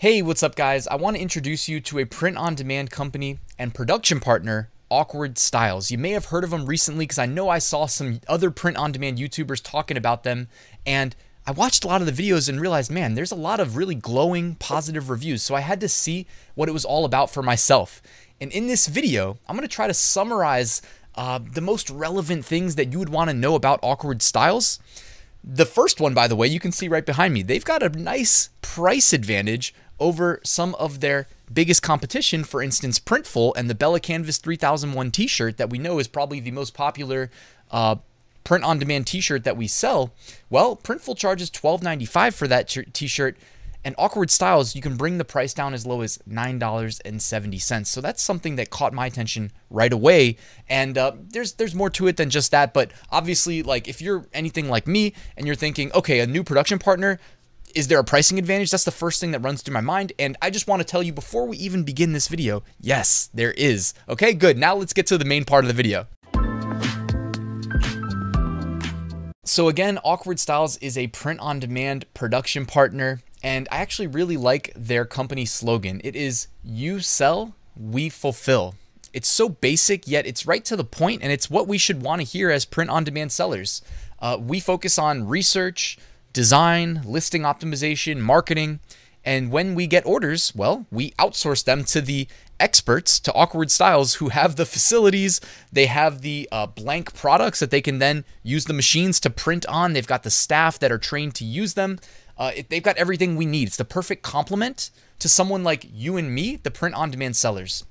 Hey, what's up, guys? I want to introduce you to a print on demand company and production partner, Awkward Styles. You may have heard of them recently because I know I saw some other print on demand YouTubers talking about them. And I watched a lot of the videos and realized, man, there's a lot of really glowing, positive reviews. So I had to see what it was all about for myself. And in this video, I'm going to try to summarize uh, the most relevant things that you would want to know about Awkward Styles. The first one, by the way, you can see right behind me. They've got a nice price advantage over some of their biggest competition, for instance, Printful and the Bella Canvas 3001 t shirt that we know is probably the most popular uh, print on demand t shirt that we sell. Well, Printful charges $12.95 for that t shirt. And Awkward Styles, you can bring the price down as low as $9.70. So that's something that caught my attention right away. And uh, there's there's more to it than just that. But obviously, like if you're anything like me and you're thinking, okay, a new production partner, is there a pricing advantage? That's the first thing that runs through my mind. And I just want to tell you before we even begin this video, yes, there is. Okay, good. Now let's get to the main part of the video. So again, Awkward Styles is a print-on-demand production partner, and I actually really like their company slogan. It is "You sell, we fulfill." It's so basic, yet it's right to the point, and it's what we should want to hear as print-on-demand sellers. Uh, we focus on research, design, listing optimization, marketing. And when we get orders, well, we outsource them to the experts, to Awkward Styles, who have the facilities. They have the uh, blank products that they can then use the machines to print on. They've got the staff that are trained to use them. Uh, it, they've got everything we need. It's the perfect complement to someone like you and me, the print on demand sellers.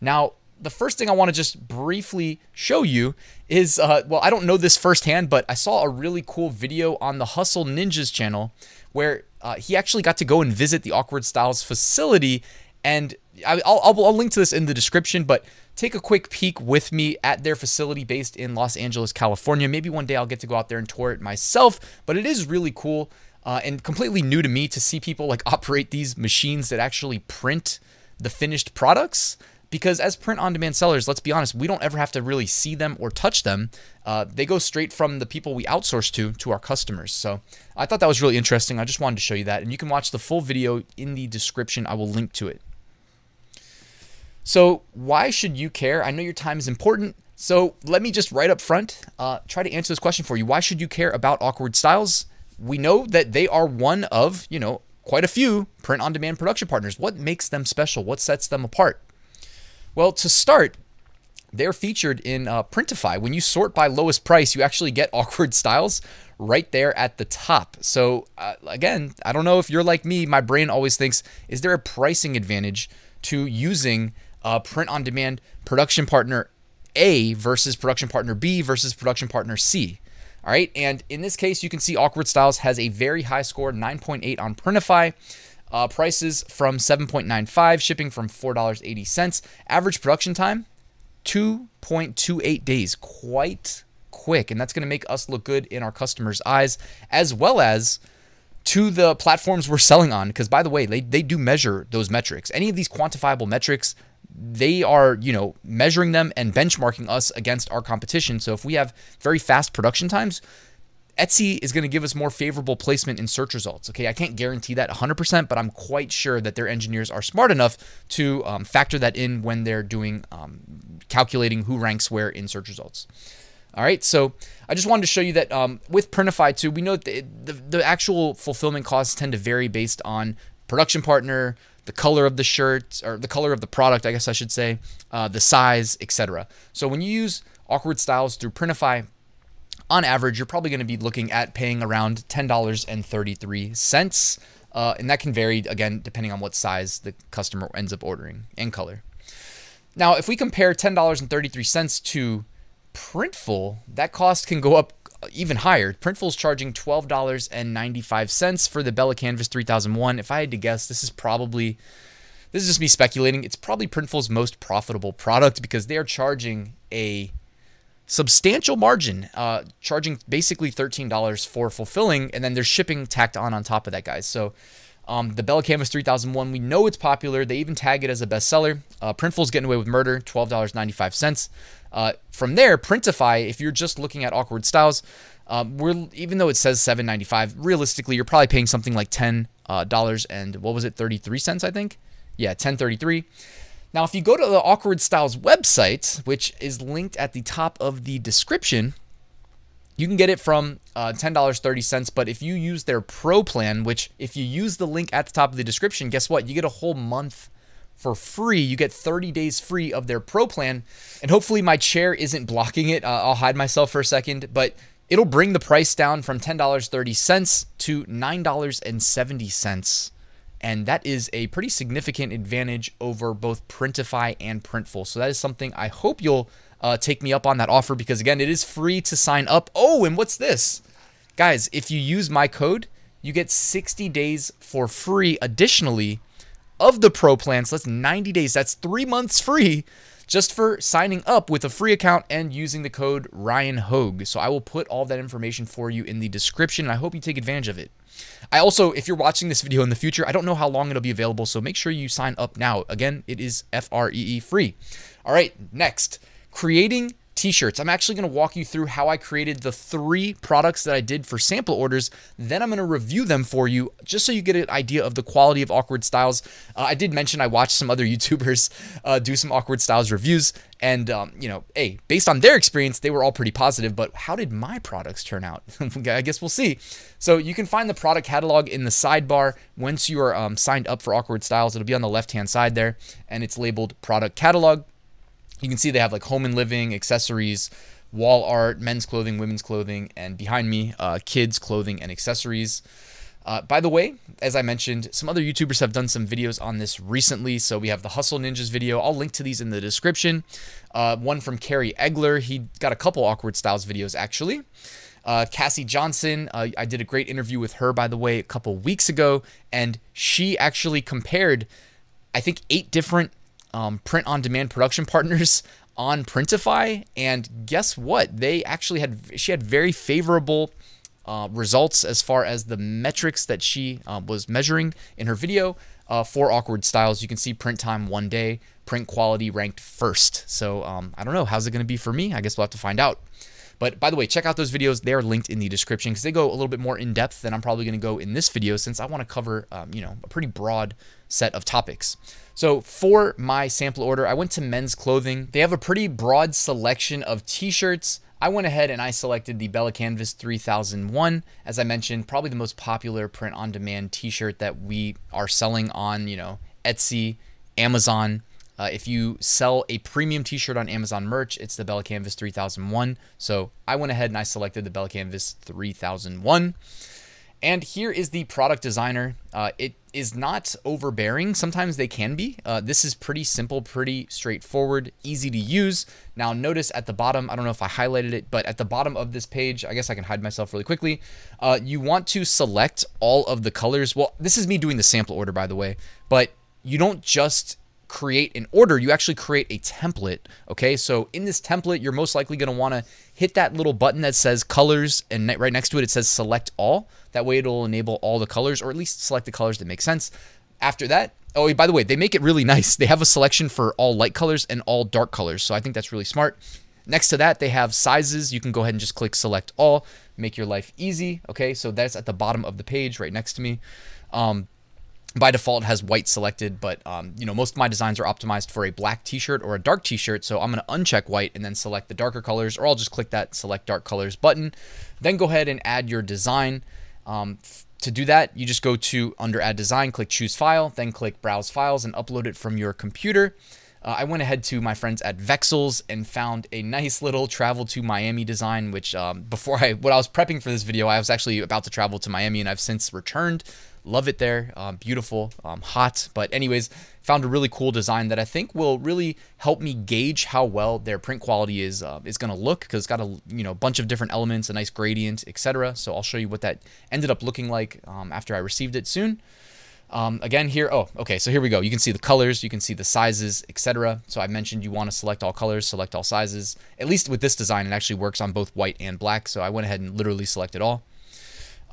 Now, the first thing I want to just briefly show you is, uh, well, I don't know this firsthand, but I saw a really cool video on the Hustle Ninjas channel where uh, he actually got to go and visit the Awkward Styles facility. And I, will I'll, link to this in the description, but take a quick peek with me at their facility based in Los Angeles, California. Maybe one day I'll get to go out there and tour it myself, but it is really cool uh, and completely new to me to see people like operate these machines that actually print the finished products because as print on demand sellers, let's be honest, we don't ever have to really see them or touch them. Uh, they go straight from the people we outsource to to our customers. So I thought that was really interesting. I just wanted to show you that. And you can watch the full video in the description. I will link to it. So why should you care? I know your time is important. So let me just right up front uh, try to answer this question for you. Why should you care about Awkward Styles? We know that they are one of, you know, quite a few print on demand production partners. What makes them special? What sets them apart? Well, to start, they're featured in uh, Printify. When you sort by lowest price, you actually get awkward styles right there at the top. So uh, again, I don't know if you're like me. My brain always thinks, is there a pricing advantage to using a print-on-demand production partner A versus production partner B versus production partner C? All right, and in this case, you can see Awkward Styles has a very high score, 9.8 on Printify. Uh, prices from 7.95, shipping from $4.80. Average production time, 2.28 days. Quite quick. And that's going to make us look good in our customers' eyes, as well as to the platforms we're selling on. Because by the way, they, they do measure those metrics. Any of these quantifiable metrics, they are, you know, measuring them and benchmarking us against our competition. So if we have very fast production times, Etsy is going to give us more favorable placement in search results. Okay, I can't guarantee that 100%, but I'm quite sure that their engineers are smart enough to um, factor that in when they're doing um, calculating who ranks where in search results. All right, so I just wanted to show you that um, with Printify too, we know that the, the actual fulfillment costs tend to vary based on production partner, the color of the shirt, or the color of the product, I guess I should say, uh, the size, etc. So when you use Awkward Styles through Printify, on average, you're probably going to be looking at paying around $10.33. Uh, and that can vary, again, depending on what size the customer ends up ordering and color. Now, if we compare $10.33 to Printful, that cost can go up even higher. Printful is charging $12.95 for the Bella Canvas 3001. If I had to guess, this is probably, this is just me speculating, it's probably Printful's most profitable product because they are charging a substantial margin, uh, charging basically $13 for fulfilling, and then there's shipping tacked on on top of that, guys. So Um, the Bella Canvas 3001, we know it's popular. They even tag it as a bestseller. Uh, Printful's getting away with murder, $12.95. Uh, from there, Printify, if you're just looking at awkward styles, um, we're even though it says $7.95, realistically, you're probably paying something like 10 uh, dollars and what was it, 33 cents, I think? Yeah, 1033. Now, if you go to the Awkward Styles website, which is linked at the top of the description, you can get it from uh, $10.30. But if you use their pro plan, which if you use the link at the top of the description, guess what? You get a whole month for free. You get 30 days free of their pro plan. And hopefully my chair isn't blocking it. Uh, I'll hide myself for a second. But it'll bring the price down from $10.30 to $9.70. And that is a pretty significant advantage over both Printify and Printful. So that is something I hope you'll uh, take me up on that offer because, again, it is free to sign up. Oh, and what's this? Guys, if you use my code, you get 60 days for free additionally of the pro plan. So that's 90 days. That's three months free just for signing up with a free account and using the code Ryan Hogue. So I will put all that information for you in the description I hope you take advantage of it. I also, if you're watching this video in the future, I don't know how long it'll be available, so make sure you sign up now. Again, it is F-R-E-E free. All right, next, creating t-shirts. I'm actually going to walk you through how I created the three products that I did for sample orders. Then I'm going to review them for you just so you get an idea of the quality of awkward styles. Uh, I did mention I watched some other YouTubers uh, do some awkward styles reviews and um, you know, hey, based on their experience, they were all pretty positive, but how did my products turn out? I guess we'll see. So you can find the product catalog in the sidebar once you are um, signed up for Awkward Styles. It'll be on the left-hand side there and it's labeled product catalog. You can see they have like home and living, accessories, wall art, men's clothing, women's clothing, and behind me, uh, kids clothing and accessories. Uh, by the way, as I mentioned, some other YouTubers have done some videos on this recently. So we have the Hustle Ninjas video. I'll link to these in the description. Uh, one from Kerry Egeler. He got a couple awkward styles videos actually. Uh, Cassiy Johnson, uh, I did a great interview with her, by the way, a couple weeks ago, and she actually compared, I think, eight different um, print on demand production partners on Printify. And guess what? They actually had, she had very favorable uh, results as far as the metrics that she uh, was measuring in her video uh, for awkward styles. You can see print time one day, print quality ranked first. So um, I don't know. How's it going to be for me? I guess we'll have to find out. But by the way, check out those videos. They are linked in the description because they go a little bit more in depth than I'm probably going to go in this video since I want to cover, um, you know, a pretty broad set of topics. So for my sample order, I went to men's clothing. They have a pretty broad selection of t-shirts. I went ahead and I selected the Bella Canvas 3001. As I mentioned, probably the most popular print on demand t-shirt that we are selling on, you know, Etsy, Amazon, uh, if you sell a premium t-shirt on Amazon merch, it's the Bella Canvas 3001. So I went ahead and I selected the Bella Canvas 3001. And here is the product designer. Uh, it is not overbearing. Sometimes they can be. Uh, this is pretty simple, pretty straightforward, easy to use. Now notice at the bottom, I don't know if I highlighted it, but at the bottom of this page, I guess I can hide myself really quickly. Uh, you want to select all of the colors. Well, this is me doing the sample order, by the way, but you don't just create an order, you actually create a template. Okay, so in this template, you're most likely going to want to hit that little button that says colors, and right next to it, it says select all. That way, it'll enable all the colors, or at least select the colors that make sense. After that, oh, by the way, they make it really nice. They have a selection for all light colors and all dark colors, so I think that's really smart. Next to that, they have sizes. You can go ahead and just click select all, make your life easy. Okay, so that's at the bottom of the page right next to me. Um, by default has white selected, but um, you know most of my designs are optimized for a black t-shirt or a dark t-shirt, so I'm going to uncheck white and then select the darker colors, or I'll just click that select dark colors button. Then go ahead and add your design. Um, to do that, you just go to under add design, click choose file, then click browse files and upload it from your computer. Uh, I went ahead to my friends at Vexels and found a nice little travel to Miami design, which um, before I, when I was prepping for this video, I was actually about to travel to Miami and I've since returned. Love it there. Um, beautiful, um, hot. But anyways, found a really cool design that I think will really help me gauge how well their print quality is uh, is going to look because it's got a you know bunch of different elements, a nice gradient, etc. So I'll show you what that ended up looking like um, after I received it soon. Um, again here, oh, okay, so here we go. You can see the colors, you can see the sizes, etc. So I mentioned you want to select all colors, select all sizes. At least with this design, it actually works on both white and black. So I went ahead and literally selected all.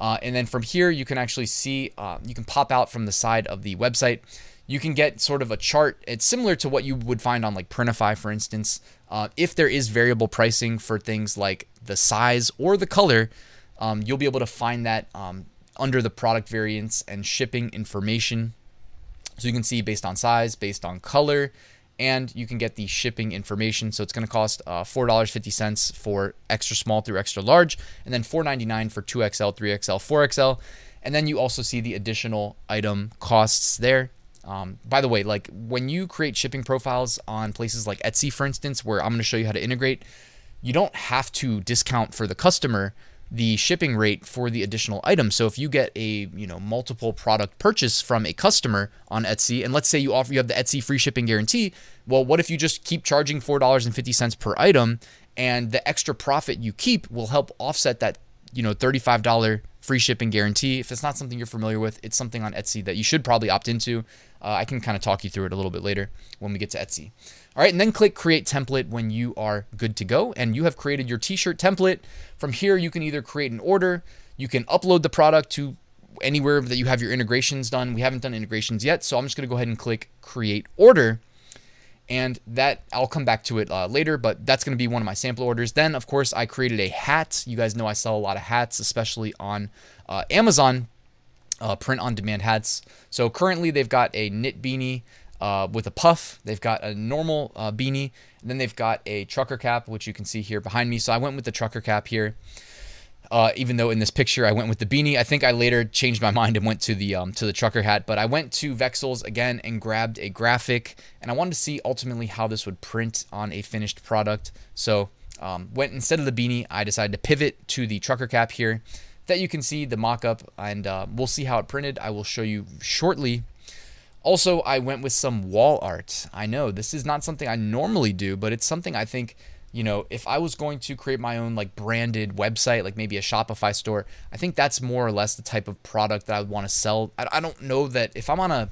Uh, and then from here, you can actually see, uh, you can pop out from the side of the website. You can get sort of a chart. It's similar to what you would find on like Printify, for instance. Uh, if there is variable pricing for things like the size or the color, um, you'll be able to find that um, under the product variants and shipping information. So you can see based on size, based on color, and you can get the shipping information. So it's going to cost uh, $4.50 for extra small through extra large, and then $4.99 for 2XL, 3XL, 4XL. And then you also see the additional item costs there. Um, by the way, like when you create shipping profiles on places like Etsy, for instance, where I'm going to show you how to integrate, you don't have to discount for the customer the shipping rate for the additional item. So if you get a you know multiple product purchase from a customer on Etsy, and let's say you offer you have the Etsy free shipping guarantee, well, what if you just keep charging four dollars and fifty cents per item, and the extra profit you keep will help offset that you know thirty five dollar free shipping guarantee. If it's not something you're familiar with, it's something on Etsy that you should probably opt into. Uh, I can kind of talk you through it a little bit later when we get to Etsy. All right, and then click create template when you are good to go and you have created your t-shirt template. From here, you can either create an order, you can upload the product to anywhere that you have your integrations done. We haven't done integrations yet, so I'm just gonna go ahead and click create order. And that I'll come back to it uh, later, but that's going to be one of my sample orders. Then, of course, I created a hat. You guys know I sell a lot of hats, especially on uh, Amazon uh, print on demand hats. So currently they've got a knit beanie uh, with a puff. They've got a normal uh, beanie. And then they've got a trucker cap, which you can see here behind me. So I went with the trucker cap here. Uh, even though in this picture I went with the beanie, I think I later changed my mind and went to the um, to the trucker hat. But I went to Vexels again and grabbed a graphic, and I wanted to see ultimately how this would print on a finished product. So um, went instead of the beanie, I decided to pivot to the trucker cap here that you can see the mock-up and uh, we'll see how it printed. I will show you shortly. Also, I went with some wall art. I know this is not something I normally do, but it's something I think, you know, if I was going to create my own like branded website, like maybe a Shopify store, I think that's more or less the type of product that I would want to sell. I, I don't know that if I'm on a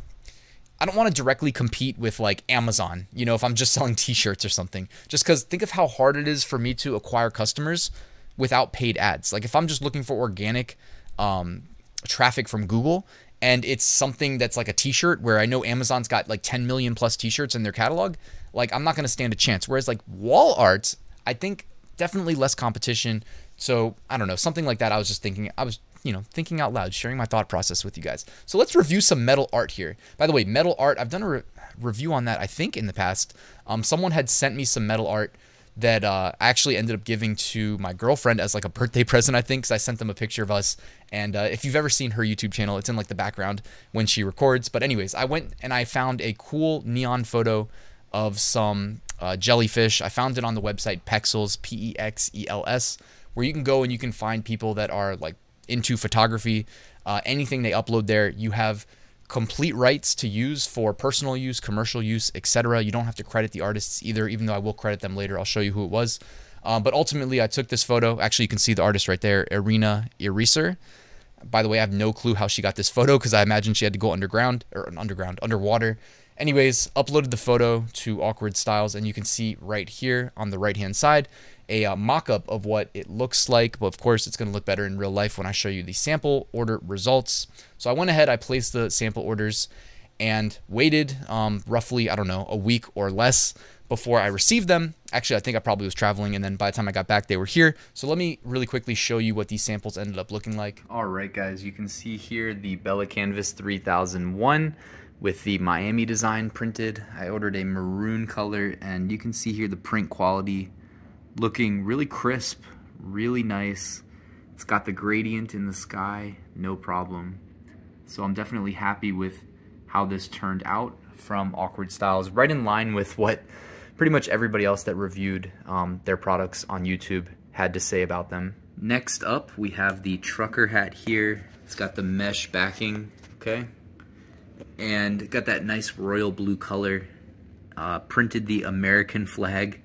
I don't want to directly compete with like Amazon, you know, if I'm just selling t-shirts or something. Just cuz think of how hard it is for me to acquire customers without paid ads. Like if I'm just looking for organic um, traffic from Google and it's something that's like a t-shirt where I know Amazon's got like 10 million plus t-shirts in their catalog, like I'm not going to stand a chance. Whereas like wall art, I think definitely less competition. So I don't know, something like that. I was just thinking, I was, you know, thinking out loud, sharing my thought process with you guys. So let's review some metal art here. By the way, metal art, I've done a re review on that, I think in the past. Um, someone had sent me some metal art that uh, I actually ended up giving to my girlfriend as like a birthday present, I think, because I sent them a picture of us. And uh, if you've ever seen her YouTube channel, it's in like the background when she records. But anyways, I went and I found a cool neon photo of some uh, jellyfish. I found it on the website Pexels, P E X E L S, where you can go and you can find people that are like into photography. Uh, anything they upload there, you have complete rights to use for personal use, commercial use, etc. You don't have to credit the artists either, even though I will credit them later. I'll show you who it was. Um, but ultimately, I took this photo. Actually, you can see the artist right there, Irina Iriser. By the way, I have no clue how she got this photo because I imagine she had to go underground or underground, underwater. Anyways, uploaded the photo to Awkward Styles, and you can see right here on the right hand side a uh, mock-up of what it looks like, but of course it's going to look better in real life when I show you the sample order results. So I went ahead, I placed the sample orders and waited um, roughly, I don't know, a week or less before I received them. Actually, I think I probably was traveling, and then by the time I got back, they were here. So let me really quickly show you what these samples ended up looking like. All right, guys, you can see here the Bella Canvas 3001 with the Miami design printed. I ordered a maroon color, and you can see here the print quality looking really crisp, really nice. It's got the gradient in the sky, no problem. So I'm definitely happy with how this turned out from Awkward Styles, right in line with what pretty much everybody else that reviewed um, their products on YouTube had to say about them. Next up, we have the trucker hat here. It's got the mesh backing, okay? And got that nice royal blue color. Uh, printed the American flag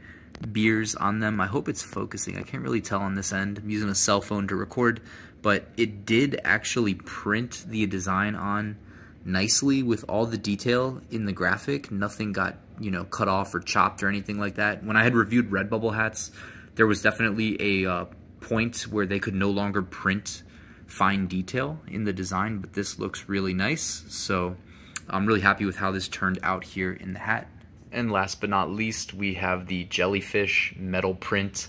beers on them. I hope it's focusing. I can't really tell on this end. I'm using a cell phone to record, but it did actually print the design on nicely with all the detail in the graphic. Nothing got, you know, cut off or chopped or anything like that. When I had reviewed Redbubble hats, there was definitely a uh, point where they could no longer print fine detail in the design, but this looks really nice. So I'm really happy with how this turned out here in the hat. And last but not least, we have the jellyfish metal print.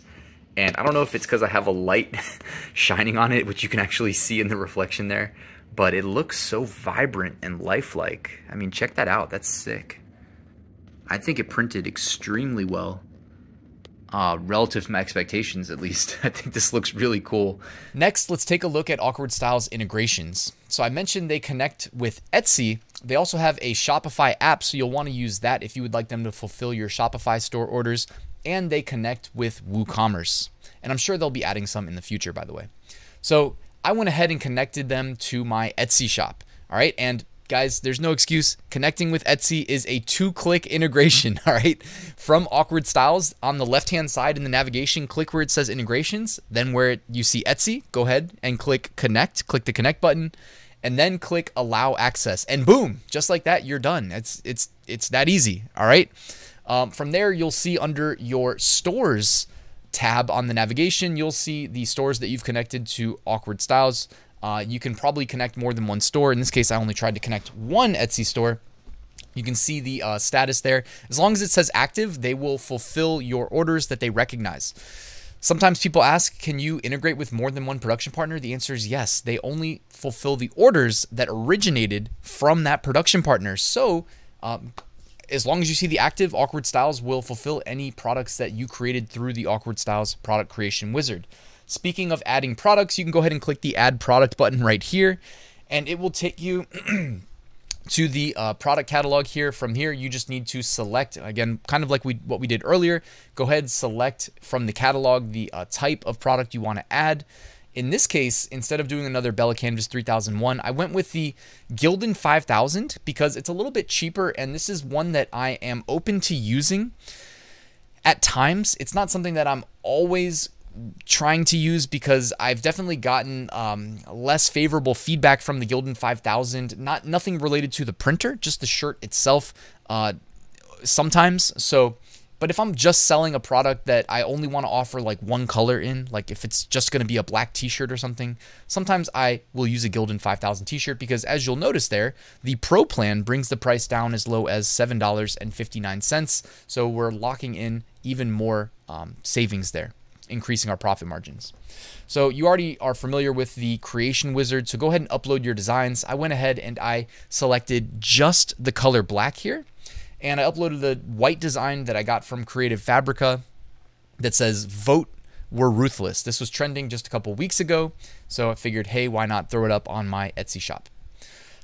And I don't know if it's because I have a light shining on it, which you can actually see in the reflection there, but it looks so vibrant and lifelike. I mean, check that out. That's sick. I think it printed extremely well uh, relative to my expectations, at least. I think this looks really cool. Next, let's take a look at Awkward Styles integrations. So I mentioned they connect with Etsy. They also have a Shopify app, so you'll want to use that if you would like them to fulfill your Shopify store orders. And they connect with WooCommerce. And I'm sure they'll be adding some in the future, by the way. So I went ahead and connected them to my Etsy shop. All right. And guys, there's no excuse. Connecting with Etsy is a two click integration, all right? From Awkward Styles on the left hand side in the navigation, click where it says integrations. Then where you see Etsy, go ahead and click connect, click the connect button, and then click allow access. And boom, just like that, you're done. It's, it's, it's that easy, all right? Um, from there, you'll see under your stores tab on the navigation, you'll see the stores that you've connected to Awkward Styles. Uh, you can probably connect more than one store. In this case, I only tried to connect one Etsy store. You can see the uh, status there. As long as it says active, they will fulfill your orders that they recognize. Sometimes people ask, can you integrate with more than one production partner? The answer is yes. They only fulfill the orders that originated from that production partner. So, um, as long as you see the active, Awkward Styles will fulfill any products that you created through the Awkward Styles product creation wizard. Speaking of adding products, you can go ahead and click the add product button right here, and it will take you to the uh, product catalog here. From here, you just need to select, again, kind of like we what we did earlier, go ahead, select from the catalog the uh, type of product you want to add. In this case, instead of doing another Bella Canvas 3001, I went with the Gildan 5000 because it's a little bit cheaper, and this is one that I am open to using at times. It's not something that I'm always trying to use because I've definitely gotten um, less favorable feedback from the Gildan 5000. Not nothing related to the printer, just the shirt itself. Uh, sometimes, so. But if I'm just selling a product that I only want to offer like one color in, like if it's just going to be a black t-shirt or something, sometimes I will use a Gildan 5000 t-shirt because as you'll notice there, the Pro plan brings the price down as low as $7.59. So we're locking in even more um, savings there increasing our profit margins. So you already are familiar with the creation wizard. So go ahead and upload your designs. I went ahead and I selected just the color black here. And I uploaded the white design that I got from Creative Fabrica that says vote we're ruthless. This was trending just a couple weeks ago. So I figured, hey, why not throw it up on my Etsy shop?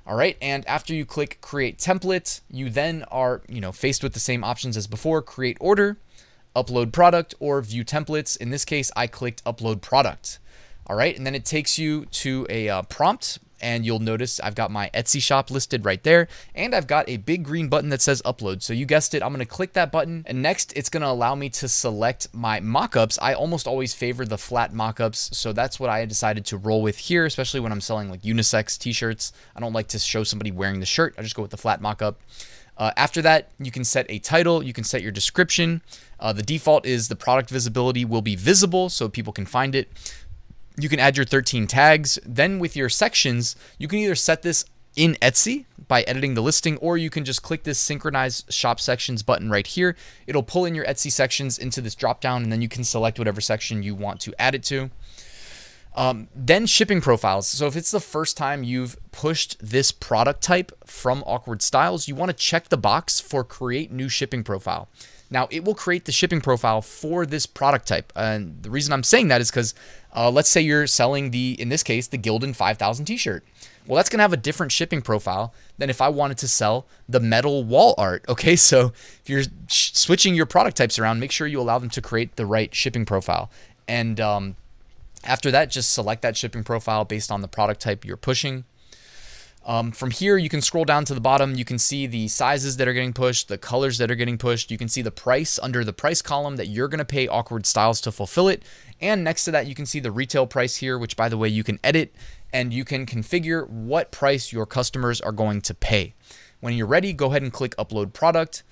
All right, and after you click create template, you then are, you know, faced with the same options as before, create order upload product or view templates. In this case, I clicked upload product. All right, and then it takes you to a uh, prompt and you'll notice I've got my Etsy shop listed right there and I've got a big green button that says upload. So you guessed it, I'm gonna click that button and next it's gonna allow me to select my mockups. I almost always favor the flat mockups, so that's what I decided to roll with here, especially when I'm selling like unisex t-shirts. I don't like to show somebody wearing the shirt, I just go with the flat mockup. Uh, after that, you can set a title, you can set your description. Uh, the default is the product visibility will be visible so people can find it. You can add your 13 tags. Then with your sections, you can either set this in Etsy by editing the listing, or you can just click this synchronize shop sections button right here. It'll pull in your Etsy sections into this drop down, and then you can select whatever section you want to add it to. Um, then shipping profiles. So if it's the first time you've pushed this product type from Awkward Styles, you want to check the box for create new shipping profile. Now it will create the shipping profile for this product type. And the reason I'm saying that is because uh, let's say you're selling the, in this case, the Gildan 5000 t-shirt. Well, that's going to have a different shipping profile than if I wanted to sell the metal wall art. Okay, so if you're switching your product types around, make sure you allow them to create the right shipping profile. And um, after that, just select that shipping profile based on the product type you're pushing. Um, from here, you can scroll down to the bottom. You can see the sizes that are getting pushed, the colors that are getting pushed. You can see the price under the price column that you're going to pay Awkward Styles to fulfill it. And next to that, you can see the retail price here, which by the way, you can edit and you can configure what price your customers are going to pay. When you're ready, go ahead and click upload product.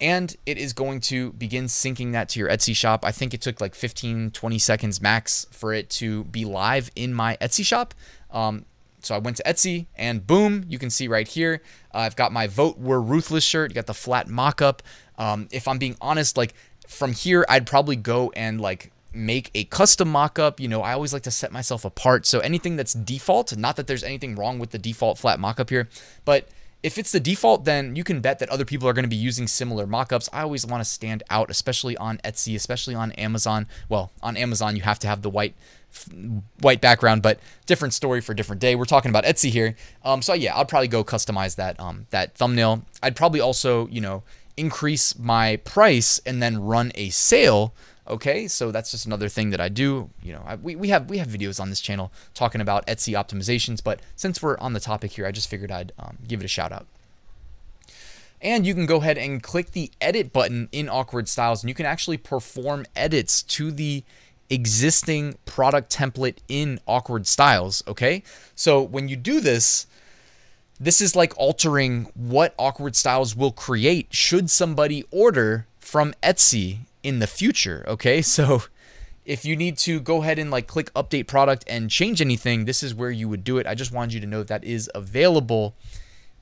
And it is going to begin syncing that to your Etsy shop. I think it took like 15, 20 seconds max for it to be live in my Etsy shop. Um, so I went to Etsy and boom, you can see right here, uh, I've got my Vote We're Ruthless shirt. You got the flat mock up. Um, if I'm being honest, like from here, I'd probably go and like make a custom mock-up. You know, I always like to set myself apart. So anything that's default, not that there's anything wrong with the default flat mock-up here, but if it's the default, then you can bet that other people are going to be using similar mockups. I always want to stand out, especially on Etsy, especially on Amazon. Well, on Amazon, you have to have the white white background, but different story for a different day. We're talking about Etsy here. Um, so yeah, I'd probably go customize that um, that thumbnail. I'd probably also, you know, increase my price and then run a sale Okay, so that's just another thing that I do. You know, I, we, we have we have videos on this channel talking about Etsy optimizations, but since we're on the topic here, I just figured I'd um, give it a shout out. And you can go ahead and click the edit button in Awkward Styles, and you can actually perform edits to the existing product template in Awkward Styles. Okay, so when you do this, this is like altering what Awkward Styles will create should somebody order from Etsy in the future. Okay, so if you need to go ahead and like click update product and change anything, this is where you would do it. I just wanted you to know that is available.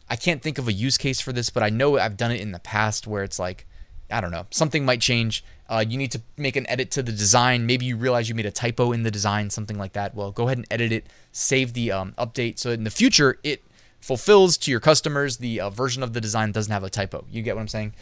I can't think of a use case for this, but I know I've done it in the past where it's like, I don't know, something might change. Uh, you need to make an edit to the design. Maybe you realize you made a typo in the design, something like that. Well, go ahead and edit it, save the um, update. So in the future, it fulfills to your customers the uh, version of the design doesn't have a typo. You get what I'm saying?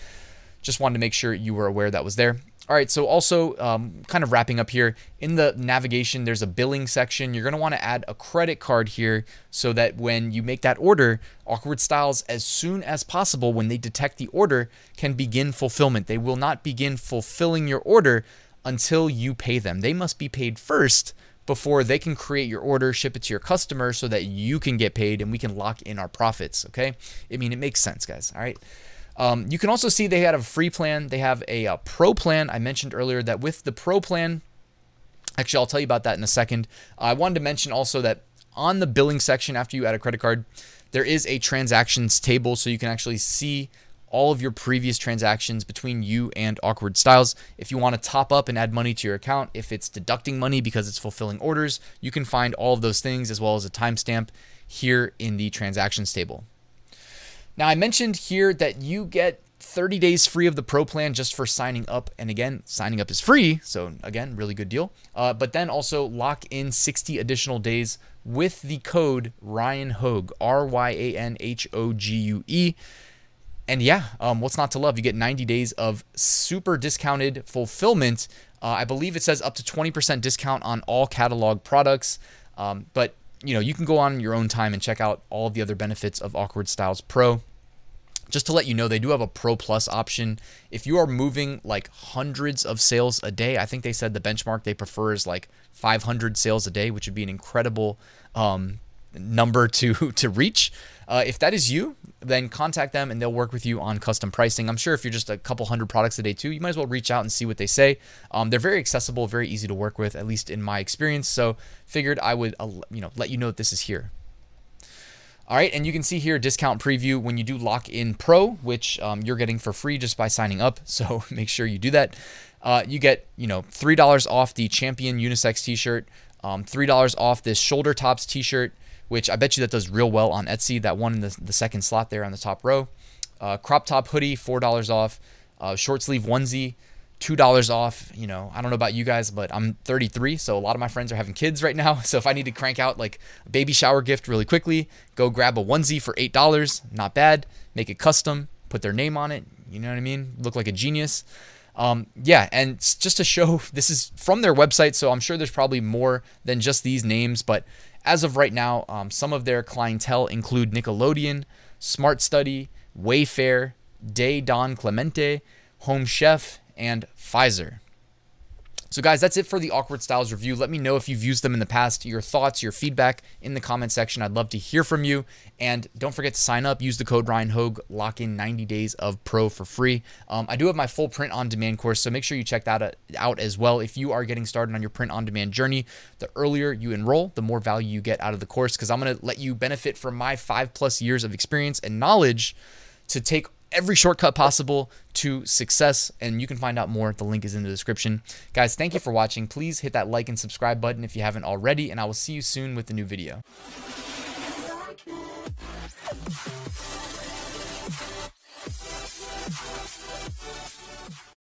Just wanted to make sure you were aware that was there. All right, so also um, kind of wrapping up here, in the navigation, there's a billing section. You're going to want to add a credit card here so that when you make that order, Awkward Styles, as soon as possible, when they detect the order, can begin fulfillment. They will not begin fulfilling your order until you pay them. They must be paid first before they can create your order, ship it to your customer so that you can get paid and we can lock in our profits, okay? I mean, it makes sense, guys, all right? Um, you can also see they had a free plan. They have a, a, pro plan. I mentioned earlier that with the pro plan, actually, I'll tell you about that in a second. Uh, I wanted to mention also that on the billing section after you add a credit card, there is a transactions table so you can actually see all of your previous transactions between you and Awkward Styles. If you want to top up and add money to your account, if it's deducting money because it's fulfilling orders, you can find all of those things as well as a timestamp here in the transactions table. Now, I mentioned here that you get 30 days free of the pro plan just for signing up. And again, signing up is free. So, again, really good deal. Uh, but then also lock in 60 additional days with the code Ryan Hogue, R Y A N H O G U E. And yeah, um, what's not to love? You get 90 days of super discounted fulfillment. Uh, I believe it says up to 20% discount on all catalog products. Um, but you know, you can go on your own time and check out all of the other benefits of Awkward Styles Pro. Just to let you know, they do have a Pro Plus option. If you are moving like hundreds of sales a day, I think they said the benchmark they prefer is like 500 sales a day, which would be an incredible um, number to to reach. Uh, if that is you, then contact them and they'll work with you on custom pricing. I'm sure if you're just a couple hundred products a day too, you might as well reach out and see what they say. Um, they're very accessible, very easy to work with, at least in my experience. So figured I would, uh, you know, let you know that this is here. All right, and you can see here discount preview when you do lock in Pro, which um, you're getting for free just by signing up. So make sure you do that. Uh, you get, you know, three dollars off the Champion unisex T-shirt, um, three dollars off this shoulder tops T-shirt which I bet you that does real well on Etsy. That one in the, the second slot there on the top row. Uh, crop top hoodie, $4 off. Uh, short sleeve onesie, $2 off. You know, I don't know about you guys, but I'm 33, so a lot of my friends are having kids right now. So if I need to crank out like a baby shower gift really quickly, go grab a onesie for $8. Not bad. Make it custom, put their name on it. You know what I mean? Look like a genius. Um, yeah, and just to show, this is from their website, so I'm sure there's probably more than just these names, but as of right now, um, some of their clientele include Nickelodeon, Smart Study, Wayfair, De Don Clemente, Home Chef, and Pfizer. So, guys, that's it for the Awkward Styles review. Let me know if you've used them in the past, your thoughts, your feedback in the comment section. I'd love to hear from you. And don't forget to sign up. Use the code Ryan Hogue. Lock in 90 days of pro for free. Um, I do have my full print on demand course, so make sure you check that out as well. If you are getting started on your print on demand journey, the earlier you enroll, the more value you get out of the course because I'm going to let you benefit from my five plus years of experience and knowledge to take every shortcut possible to success. And you can find out more. The link is in the description. Guys, thank you for watching. Please hit that like and subscribe button if you haven't already. And I will see you soon with a new video.